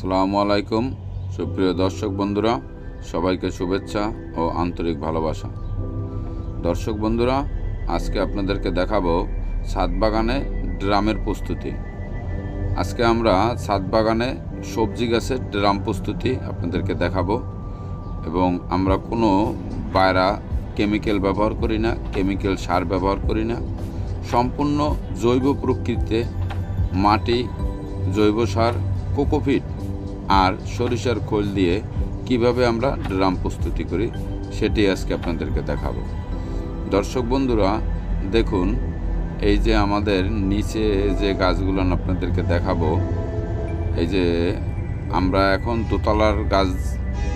আসসালামু আলাইকুম। সুপ্রিয় দর্শক বন্ধুরা, সবাইকে শুভেচ্ছা ও আন্তরিক ভালোবাসা। দর্শক বন্ধুরা, আজকে আপনাদেরকে দেখাবো ছাদ বাগানে ড্রামের প্রস্তুতি। আজকে আমরা ছাদ বাগানে সবজি গাছের ড্রাম প্রস্তুতি আপনাদেরকে দেখাবো এবং আমরা কোনো পায়রা কেমিক্যাল ব্যবহার করি না, কেমিক্যাল সার ব্যবহার করি না। সম্পূর্ণ জৈব প্রকৃতিতে মাটি, জৈব সার, কোকোপিট আর সরিষার খোল দিয়ে কীভাবে আমরা ড্রাম প্রস্তুতি করি, সেটি আজকে আপনাদেরকে দেখাবো। দর্শক বন্ধুরা, দেখুন, এই যে আমাদের নিচে যে গাছগুলো আপনাদেরকে দেখাবো, এই যে আমরা এখন দোতলার গাছ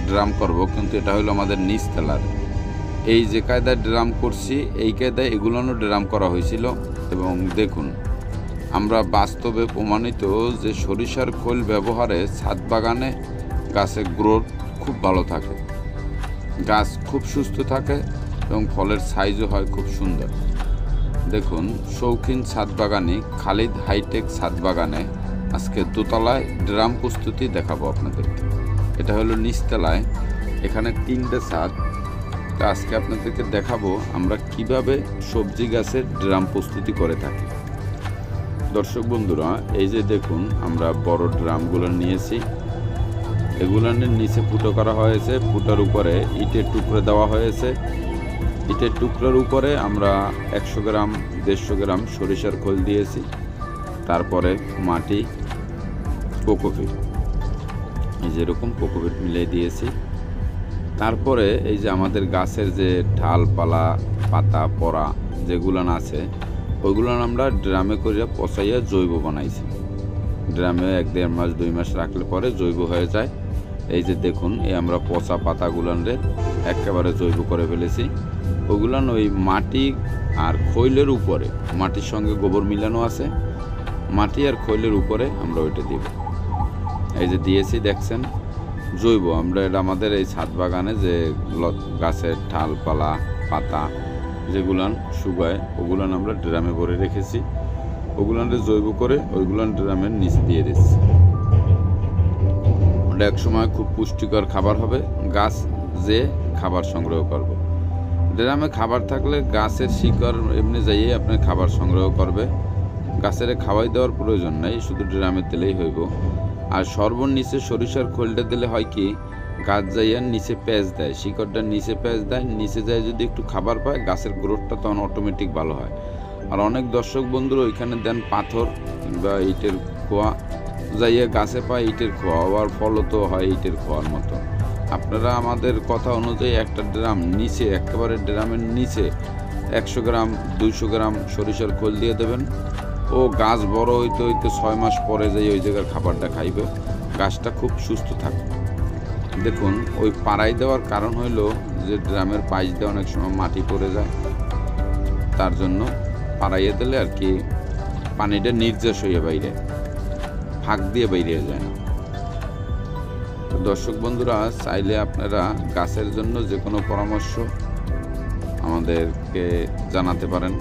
ড্রাম করব, কিন্তু এটা হলো আমাদের নিচতলার এই যে কায়দায় ড্রাম করছি, এই কায়দায় এগুলোনও ড্রাম করা হয়েছিল এবং দেখুন আমরা বাস্তবে প্রমাণিত যে সরিষার খোল ব্যবহারে ছাদ বাগানে গাছের গ্রোথ খুব ভালো থাকে। গাছ খুব সুস্থ থাকে এবং ফলের সাইজও হয় খুব সুন্দর। দেখুন, শৌখিন ছাদ বাগানি খালিদ হাইটেক ছাদ বাগানে আজকে দোতলায় ড্রাম প্রস্তুতি দেখাবো আপনাদেরকে। এটা হলো নিচতলায়, এখানে তিনটে ছাদ। তা আজকে আপনাদেরকে দেখাবো আমরা কীভাবে সবজি গাছের ড্রাম প্রস্তুতি করে থাকি। দর্শক বন্ধুরা, এই যে দেখুন, আমরা বড় ড্রামগুলো নিয়েছি। এগুলোর নিচে ফুটো করা হয়েছে, ফুটার উপরে ইটের টুকরো দেওয়া হয়েছে। ইটের টুকরোর উপরে আমরা একশো গ্রাম, দেড়শো গ্রাম সরিষার খোল দিয়েছি। তারপরে মাটি, কোকোপিট। এই যেরকম কোকোপিট মিলিয়ে দিয়েছি। তারপরে এই যে আমাদের গাছের যে ঢালপালা, পাতা পরা যেগুলান আছে ওইগুলান আমরা ড্রামে করিয়া পচাইয়া জৈব বানাইছি। ড্রামে এক দেড় মাস, দুই মাস রাখলে পরে জৈব হয়ে যায়। এই যে দেখুন, এই আমরা পচা পাতাগুলান রে একেবারে জৈব করে ফেলেছি। ওগুলান ওই মাটি আর খৈলের উপরে, মাটির সঙ্গে গোবর মিলানো আছে। মাটি আর খৈলের উপরে আমরা ওইটা দিব। এই যে দিয়েছি, দেখছেন? জৈব। আমরা এটা আমাদের এই ছাদ বাগানে যে গাছের ঠালপালা পাতা যেগুলান শুকায়, ওগুলান আমরা ড্রামে ভরে রেখেছি। ওগুলানটা জৈব করে ওইগুলান ড্রামের নিচে দিয়ে দিচ্ছি। ওটা এক সময় খুব পুষ্টিকর খাবার হবে। গাছ যে খাবার সংগ্রহ করব। ড্রামে খাবার থাকলে গাছের শিকড় এমনি যাইয়ে আপনার খাবার সংগ্রহ করবে। গাছের খাওয়াই দেওয়ার প্রয়োজন নাই, শুধু ড্রামে তেলেই হইব। আর সর্বনিচে সরিষার খোলটা দিলে হয় কি গাছ যাইয়া নিচে প্যাঁচ দেয়, শিকড়টা নিচে প্যাঁচ দেয়, নিচে যায় যদি একটু খাবার পায়, গাছের গ্রোথটা তখন অটোমেটিক ভালো হয়। আর অনেক দর্শক বন্ধুরা ওইখানে দেন পাথর কিংবা ইটের খোয়া, যাইয়া গাছে পায় ইটের খোয়া, আবার ফলও তো হয় ইটের খোয়ার মতো। আপনারা আমাদের কথা অনুযায়ী একটা ড্রাম নিচে, একেবারে ড্রামের নিচে একশো গ্রাম, দুইশো গ্রাম সরিষার খোল দিয়ে দেবেন। ও গাছ বড় হইতে হইতে ছয় মাস পরে যাই ওই জায়গার খাবারটা খাইবে। গাছটা খুব সুস্থ থাকবে। দেখুন, ওই পাড়াই দেওয়ার কারণ হইল যে ড্রামের পাইচ দিয়ে অনেক সময় মাটি পড়ে যায়। তার জন্য পাড়াইয়ে দিলে আর কি পানিটা নির্যাস হয়ে বাইরে, ফাঁক দিয়ে বাইরে যায় না। তো দর্শক বন্ধুরা, চাইলে আপনারা গাছের জন্য যে কোনো পরামর্শ আমাদেরকে জানাতে পারেন।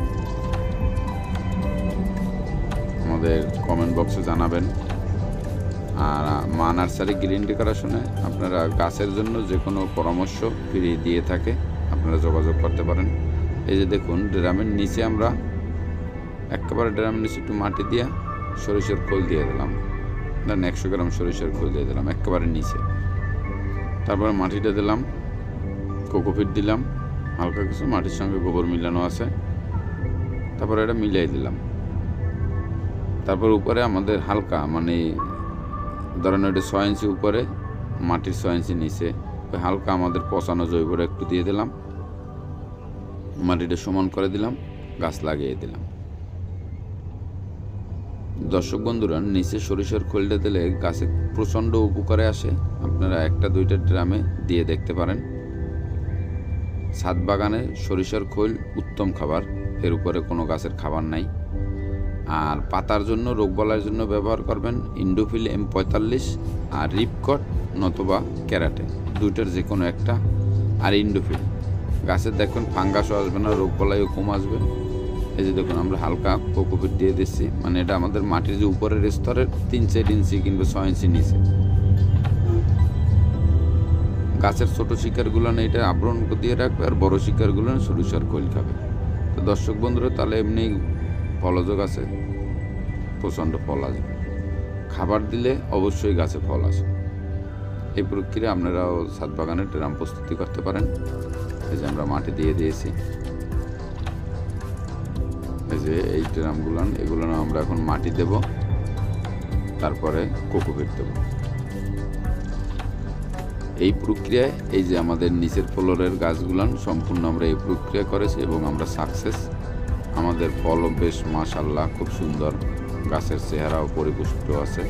আমাদের কমেন্ট বক্সে জানাবেন। আর মা নার্সারি গ্রিন ডেকোরেশনে আপনারা গাছের জন্য যে কোনো পরামর্শ ফ্রি দিয়ে থাকে, আপনারা যোগাযোগ করতে পারেন। এই যে দেখুন, ড্রামের নিচে আমরা একেবারে ড্রামের নিচে একটু মাটি দিয়া সরিষার খোল দিয়ে দিলাম। ধরেন একশো গ্রাম সরিষার খোল দিয়ে দিলাম, একেবারে নিচে। তারপরে মাটিটা দিলাম কোকোপিট দিলাম, হালকা কিছু মাটির সঙ্গে গোবর মিলানো আছে। তারপরে এটা মিলিয়ে দিলাম। তারপর উপরে আমাদের হালকা মানে ধরেন ওইটা ছয় ইঞ্চি উপরে, মাটির ছয় ইঞ্চি নিচে। হালকা আমাদের পচানো জৈবটা একটু দিয়ে দিলাম। মাটিটা সমান করে দিলাম, গাছ লাগিয়ে দিলাম। দর্শক বন্ধুরা, নিচে সরিষার খোলটা দিলে গাছে প্রচণ্ড উপকারে আসে। আপনারা একটা দুইটা ড্রামে দিয়ে দেখতে পারেন। ছাদ বাগানে সরিষার খোল উত্তম খাবার, এর উপরে কোনো গাছের খাবার নাই। আর পাতার জন্য রোগবালাইয়ের জন্য ব্যবহার করবেন ইন্ডোফিল এম পঁয়তাল্লিশ আর রিপকট নতুবা ক্যারাটে। দুইটার যে কোনো একটা আর ইন্ডোফিল। গাছের দেখবেন ফাঙ্গাসও আসবে না রোগবালাইও কম আসবে। এই যে দেখুন, আমরা হালকা কোকোপিট দিয়ে দিচ্ছি। মানে এটা আমাদের মাটির যে উপরের স্তরের তিন চার ইঞ্চি কিংবা ছয় ইঞ্চি নিচে। গাছের ছোট শিকারগুলো না, এটা আবরণ দিয়ে রাখবে আর বড় শিকারগুলো সরিষার কোল খাবে। তো দর্শক বন্ধুরা, তাহলে এমনি ফলযোগ আছে? প্রচণ্ড ফল আসবে খাবার দিলে অবশ্যই গাছে ফল আসে এই প্রক্রিয়া আপনারাও ছাদ বাগানের ড্রাম প্রস্তুতি করতে পারেন। এই যে আমরা মাটি দিয়ে দিয়েছি। এই যে এই ড্রামগুলো এগুলো আমরা এখন মাটি দেব, তারপরে কোকোপিট দেব। এই প্রক্রিয়ায় এই যে আমাদের নিচের ফ্লোরের গাছগুলান সম্পূর্ণ আমরা এই প্রক্রিয়া করেছি এবং আমরা সাকসেস আমাদের ফলও বেশ মাশাল্লাহ, খুব সুন্দর। গাছের চেহারাও পরিপুষ্ট আছে,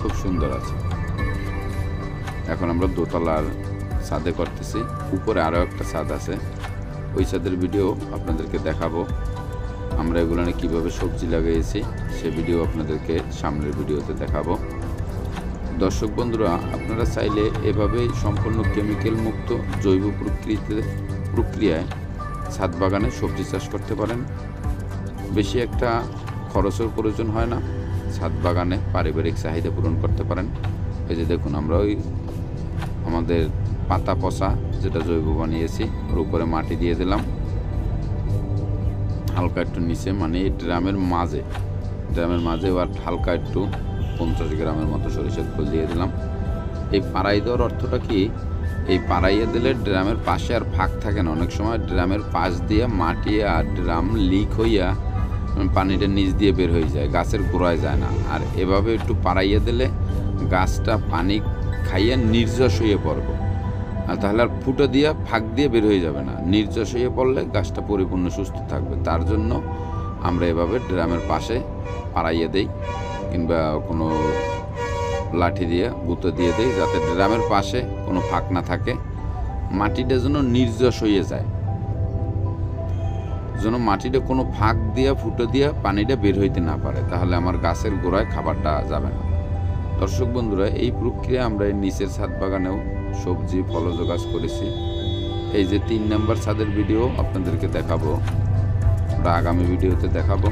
খুব সুন্দর আছে। এখন আমরা দোতলার ছাদে করতেছি। উপরে আরও একটা ছাদ আছে। ওই ছাদের ভিডিও আপনাদেরকে দেখাবো। আমরা এগুলো কীভাবে সবজি লাগিয়েছি, সে ভিডিও আপনাদেরকে সামনের ভিডিওতে দেখাবো। দর্শক বন্ধুরা, আপনারা চাইলে এভাবেই সম্পূর্ণ কেমিক্যাল মুক্ত জৈব প্রকৃতিতে প্রক্রিয়ায় ছাদ বাগানে সবজি চাষ করতে পারেন। বেশি একটা খরচের প্রয়োজন হয় না। ছাদ বাগানে পারিবারিক চাহিদা পূরণ করতে পারেন। এই যে দেখুন, আমরা ওই আমাদের পাতা পচা যেটা জৈব বানিয়েছি, ওর উপরে মাটি দিয়ে দিলাম। হালকা একটু নিচে মানে ড্রামের মাঝে ড্রামের মাঝে আর হালকা একটু পঞ্চাশ গ্রামের মতো সরিষার ফুল দিয়ে দিলাম। এই পাড়াই দেওয়ার অর্থটা কি? এই পাড়াইয়ে দিলে ড্রামের পাশে আর ফাঁক থাকে না। অনেক সময় ড্রামের পাশ দিয়ে মাটি আর ড্রাম লিক হইয়া পানিটা নিচ দিয়ে বের হয়ে যায়, গাছের গোড়ায় যায় না। আর এভাবে একটু পাড়াইয়ে দিলে গাছটা পানি খাইয়া নির্যশ হয়ে পড়বে। আর তাহলে আর ফুটো দিয়ে ফাঁক দিয়ে বের হয়ে যাবে না। নির্যশ হয়ে পড়লে গাছটা পরিপূর্ণ সুস্থ থাকবে। তার জন্য আমরা এভাবে ড্রামের পাশে পাড়াইয়ে দেই কিংবা কোনো লাঠি দিয়ে গুঁতো দিয়ে দেই যাতে ড্রামের পাশে কোনো ফাঁক না থাকে। মাটিটা যেন নির্যশ হয়ে যায়। যেন মাটিটা কোনো ফাঁক দিয়ে, ফুটো দিয়ে পানিটা বের হইতে না পারে, তাহলে আমার গাছের গোড়ায় খাবারটা যাবে না। দর্শক বন্ধুরা, এই প্রক্রিয়া আমরা এই নিচের ছাদ বাগানেও সবজি, ফলজ গাছ করেছি। এই যে তিন নম্বর ছাদের ভিডিও আপনাদেরকে দেখাবো আমরা আগামী ভিডিওতে দেখাবো।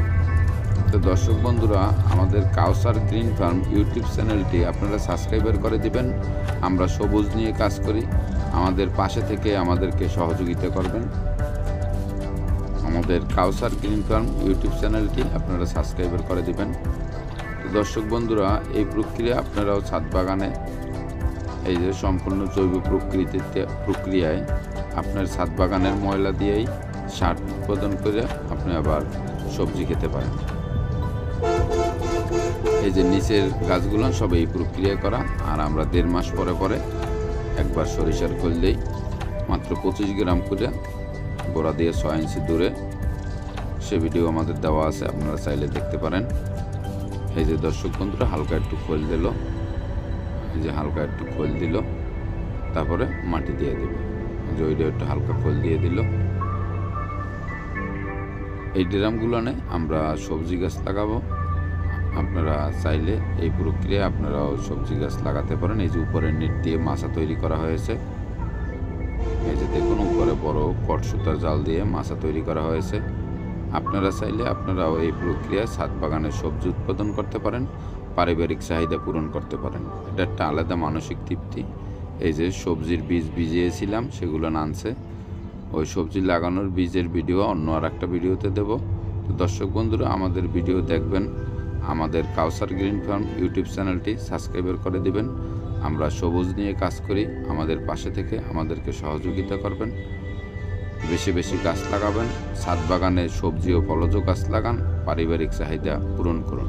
তো দর্শক বন্ধুরা, আমাদের কাউসার গ্রিন ফার্ম ইউটিউব চ্যানেলটি আপনারা সাবস্ক্রাইবার করে দিবেন। আমরা সবুজ নিয়ে কাজ করি। আমাদের পাশে থেকে আমাদেরকে সহযোগিতা করবেন। আমাদের কাউসার গ্রিন ফার্ম ইউটিউব চ্যানেলটি আপনারা সাবস্ক্রাইবার করে দিবেন। তো দর্শক বন্ধুরা, এই প্রক্রিয়া আপনারাও ছাদ বাগানে, এই যে সম্পূর্ণ জৈব প্রকৃতিতে, প্রক্রিয়ায় আপনার ছাদ বাগানের ময়লা দিয়েই সার উৎপাদন করে আপনি আবার সবজি খেতে পারেন। এই যে নিচের গাছগুলো সব এই প্রক্রিয়া করা, আর আমরা দেড় মাস পরে পরে একবার সরিষার খোল দিই, মাত্র পঁচিশ গ্রাম করে গোড়া দিয়ে ছয় ইঞ্চি দূরে। সে ভিডিও আমাদের দেওয়া আছে, আপনারা চাইলে দেখতে পারেন। এই যে দর্শক বন্ধুরা, হালকা একটু খোল দিল। এই যে হালকা একটু খোল দিল। তারপরে মাটি দিয়ে দেবে যে একটু হালকা খোল দিয়ে দিল। এই ড্রামগুলোনে আমরা সবজি গাছ লাগাবো। আপনারা চাইলে এই প্রক্রিয়ায় আপনারাও সবজি গাছ লাগাতে পারেন। এই যে উপরে নেট দিয়ে মাছা তৈরি করা হয়েছে। এই যে দেখুন, উপরে বড় কট সুতার জাল দিয়ে মাছা তৈরি করা হয়েছে। আপনারা চাইলে আপনারাও এই প্রক্রিয়ায় ছাদ বাগানে সবজি উৎপাদন করতে পারেন, পারিবারিক চাহিদা পূরণ করতে পারেন। এটা একটা আলাদা মানসিক তৃপ্তি। এই যে সবজির বীজ ভিজিয়েছিলাম, সেগুলো নানছে। ওই সবজি লাগানোর বীজের ভিডিও অন্য আর একটা ভিডিওতে দেব। তো দর্শক বন্ধুরা, আমাদের ভিডিও দেখবেন। আমাদের কাউসার গ্রিন ফার্ম ইউটিউব চ্যানেলটি সাবস্ক্রাইবার করে দিবেন। আমরা সবুজ নিয়ে কাজ করি, আমাদের পাশে থেকে আমাদেরকে সহযোগিতা করবেন। বেশি বেশি গাছ লাগাবেন, ছাদ বাগানে সবজি ও ফলজ গাছ লাগান, পারিবারিক চাহিদা পূরণ করুন।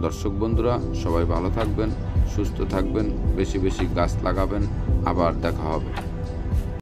দর্শক বন্ধুরা, সবাই ভালো থাকবেন, সুস্থ থাকবেন, বেশি বেশি গাছ লাগাবেন, আবার দেখা হবে।